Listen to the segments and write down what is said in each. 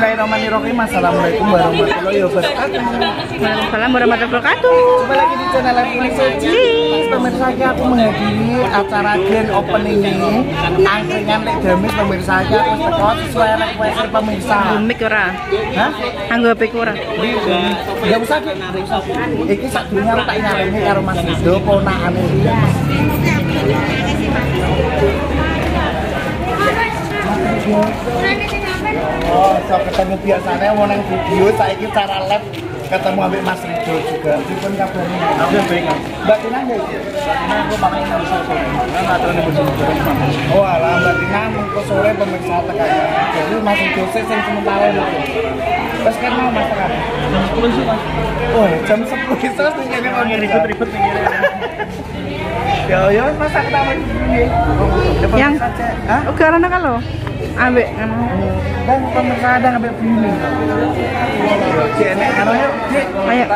Bismillahirrahmanirrahim. Assalamualaikum warahmatullahi wabarakatuh. Waalaikumsalam warahmatullahi wabarakatuh. Jumpa lagi di channel Indonesia Pemirsa lagi aku menghadiri acara grand opening ini Angkringan Lek Damis pemirsa aku teko sesuai request pemirsa Mik ora. Hah? Anggo HP ku ora. Gak usah Dik. Iki sak dunia tak nyarini karo Mas Rido ponakane Oh, so ketemu biasanya mau nang video, saiki cara live ketemu ambek Mas Rido juga. Dipun kabarnya. Aku baik kan. Mbak Tina nggak? Karena aku pakai ini bisa sore. Karena nggak ini bersih. Oh alah Mbak Tina mengko sore pemirsa tekan. Jadi Mas Rido sih sing sementara itu. Terus kan mau masakan. Sepuluh sih mas. Oh, jam 10 terus nih kene mau Ribet-ribet nih. Ya ya masak tamu ini. Yang Hah? oh karena kalau ambek anu. Dan pemirsa ada ngambil begini. Cene anu yuk. Ayo.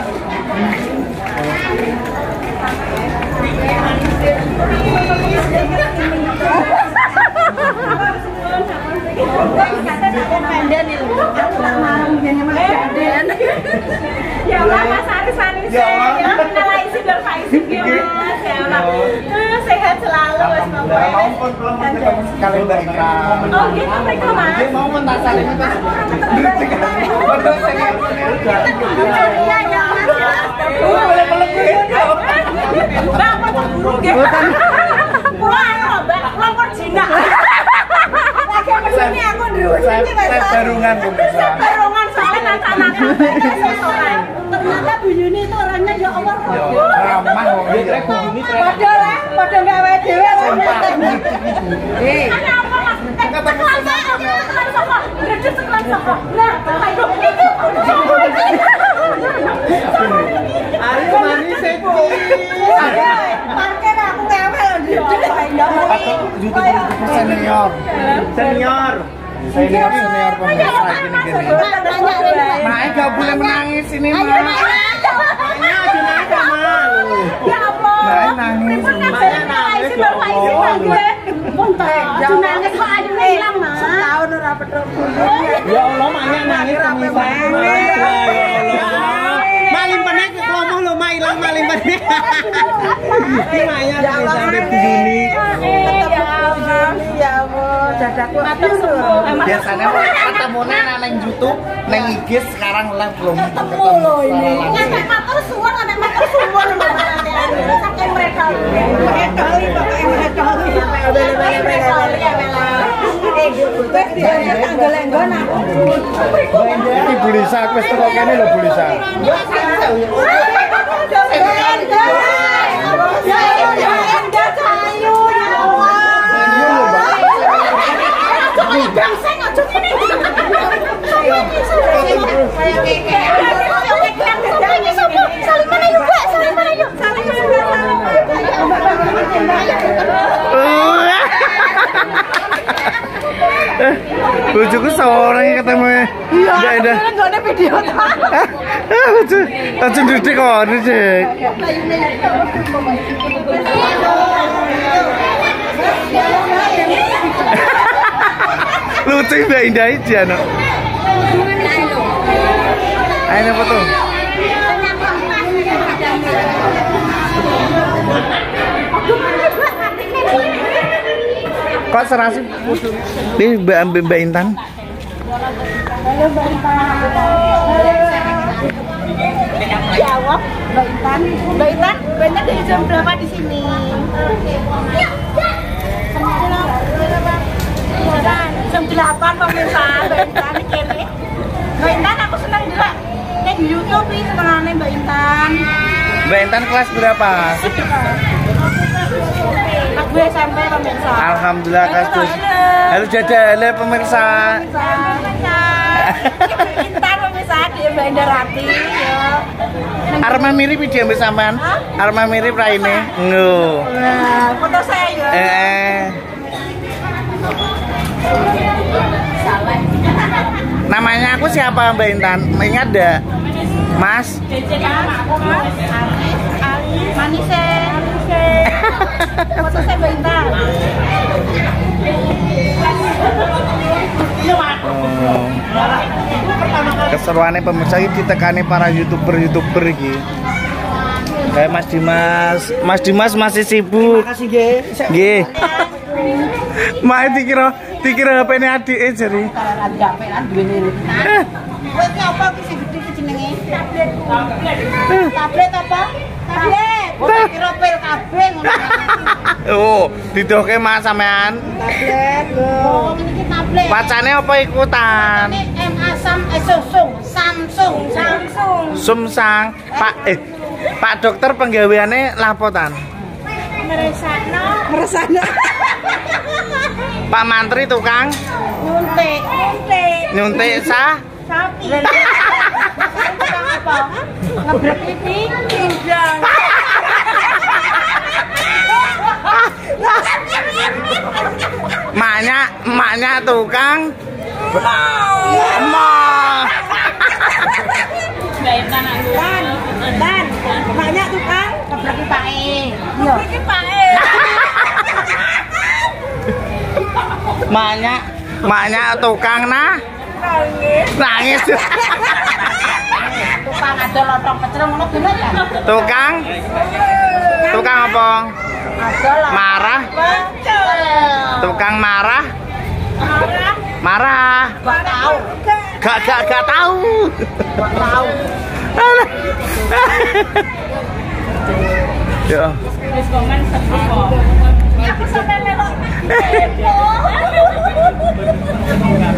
Ya Allah, Mas Aris manis Ya Allah. Kenal isi biar Faizin ya Ya. Eh, Sehat selalu Mas Alhamdulillah, mau pun belum ketemu sekali Mbak Ika. Oh gitu mereka Mas. Dia mau minta saling itu. Betul saya. Iya ya Mas. Boleh peluk gue. Mbak, apa terburu ya? Lagi sini aku Mas. saya barungan. Barongan soalnya nakal-nakal. Ternyata Bu Yuni itu orangnya ya Allah. Trek begini trek. Padha lah, padha gawe dhewe Sumpah. Eh. Eh, Sekelan sapa? Sekelan sapa? Gede sekelan sapa? Nah, ayo itu. Ayo manis seki. Parkir aku ngewel gede. Atau YouTube senior. Senior. Senior senior pemirsa gini gini. Mae gak boleh menangis ini Ayo, Mak. Mak. Makanya Ya. Mae nangis. Nangis. Ya kok aja hilang, Mas. Setahun ora Ya Allah, maknya nangis pemirsa. Ya Allah. Maling penek ngomong lo mak hilang maling penek. Ini maknya nangis sampai begini. Ya Allah. Ya Allah, dadaku Matur suwun. Biasanya ketemunya nang nang YouTube, nang IG sekarang live belum ketemu loh ini. Matur suwun, ngantek bulisa wis teko kene lho bulisa. Bojoku seorang yang ketemu ya. Iya, ada. Enggak ada video Hah? Ah, lucu. Lucu duduk kok, duduk. Lucu Mbak Indah aja, no. Ayo foto. Kok serasi? Ini Mbak Mbak Intan. Jawab, Mbak Intan. Mbak Intan, Mbak Intan dari jam berapa di sini? Jam delapan pemirsa, Mbak Intan kene. Mbak Intan aku senang juga. Nek di YouTube senengane Mbak Intan. Mbak Intan kelas berapa? Aku SMP pemirsa. Alhamdulillah kelas terus. Halo jadah, halo pemirsa. Pemirsa. Intan pemirsa di Mbak Indarati. Ya. Arma mirip dia mbak sampean. Arma mirip raine. Ngo. Nah, foto saya ya. Eh. Namanya aku siapa Mbak Intan? Ingat ada? Mas? mas Manise foto saya Intan Oh. Keseruannya pemirsa ini ditekani para youtuber-youtuber iki. Kayak Mas Dimas, Mas Dimas masih sibuk. Nggih. Nggih. Mak dikira dikira HP ini adik eh jadi. Wes ki apa sing gede jenenge? Tablet. Tablet? Tablet. Kira pil kabeh ngono. Oh, didoke Mas sampean. Tablet lho. Oh, iki tablet. Pacane apa ikutan? Ini MA Sam eh Samsung, Samsung, Samsung. Sumsang. Pak eh Pak dokter penggaweane lapotan. Meresakno. Meresana. Pak Mantri tukang Nyuntik, nyuntik. nyuntik sah. Sapi. Ngebrek pipi, pinggang. Maknya, maknya tukang dan, banyak tukang. Iya. Maknya, maknya tukang nah nangis. Tukang ada lontong pecel ngono dulu kan. Tukang, tukang apa? Marah, tukang marah, Marah. Gak. Gak, gak, tahu. Gak. Ya.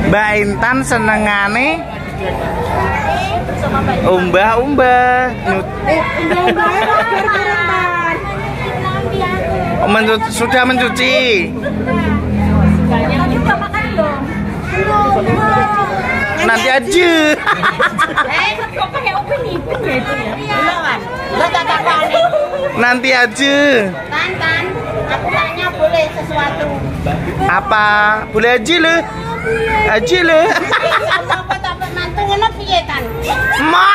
Mbak Intan senengane umbah-umbah. Nyut- Oh, mencu- sudah mencuci. Nanti aja. Eh, ya ya? Nanti aja. Tan, tan. Aku tanya boleh sesuatu. Apa? Boleh aja lo. Aja lo. Kamu apa tak mantu ngono piye tan? Ma.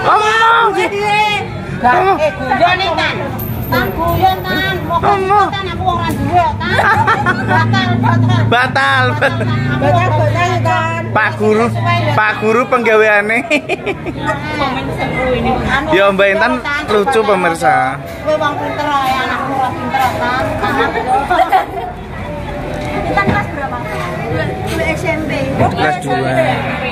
Omong. Gak, eh tan. Aku orang dua tan. Batal, batal. Batal. Batal, batal tan. Pak guru, Pak guru penggaweane. Anu, Ya Mbak Intan lucu pemirsa. Kowe wong pinter ya anakku ora pinter tan. Intan kelas berapa? SMP. Kelas 2.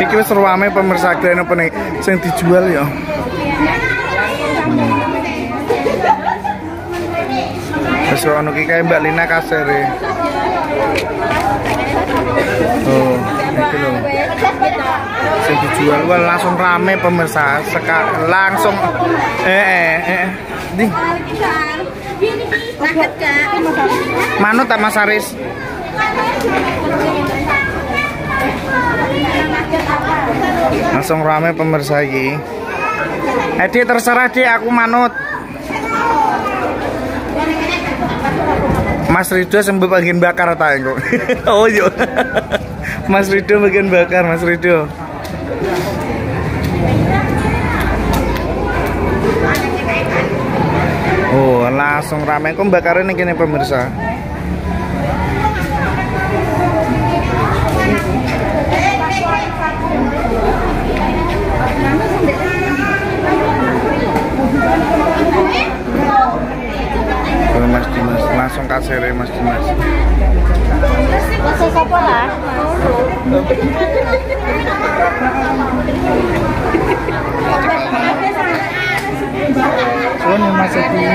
Iki wis rame pemirsa kene apa sing dijual ya. Wis ono ki kae Mbak Lina kasere. Oh, iki lho. Sing dijual wah langsung rame pemirsa. Seka, langsung eh eh eh. Di. Manut tak Mas? Langsung rame pemirsa iki. Edi terserah di aku manut. Mas Rido sembuh bagian bakar tak oh iya. Mas Rido bagian bakar, Mas Rido. Oh, langsung rame kok bakarnya nih gini pemirsa. Mas Dimas langsung kasir ya Mas Dimas. Masa siapa lah? Soalnya Mas Edi.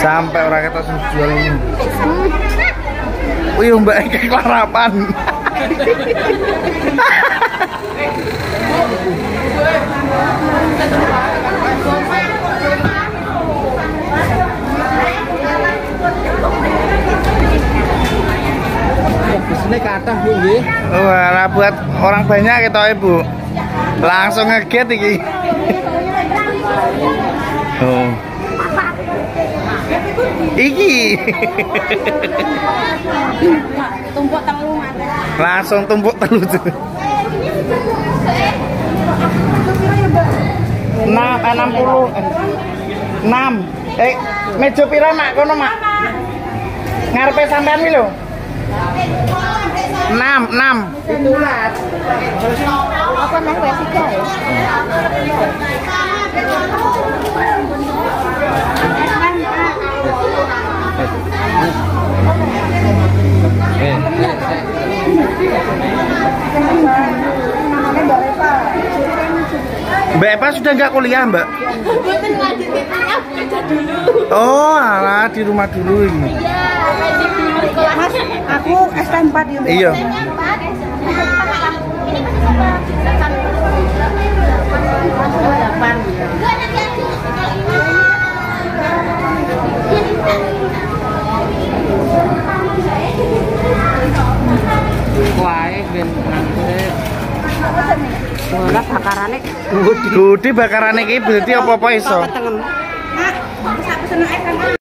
Sampai orang kita jual ini. Wih, Mbak Eka kelarapan. sini kathah Bu nggih. Wah, buat orang banyak kita Ibu. Langsung ngeget iki. Oh. Iki. Tumpuk telu. Langsung tumpuk telu. Enam, eh, enam puluh, eh, enam. Eh, meja pira mak kono mak? Ngarepe sampean iki lho. Enam, enam. Apa nang wes tiga ya? Mbak Eva sudah nggak kuliah mbak? Oh, alah di rumah dulu ini. Iya. Mas, aku ST4 ya. Mbak. Iya. Ben bakarane. Gudi bakaran iki berarti apa-apa iso. Tengen. Mak, aku seneng ST4.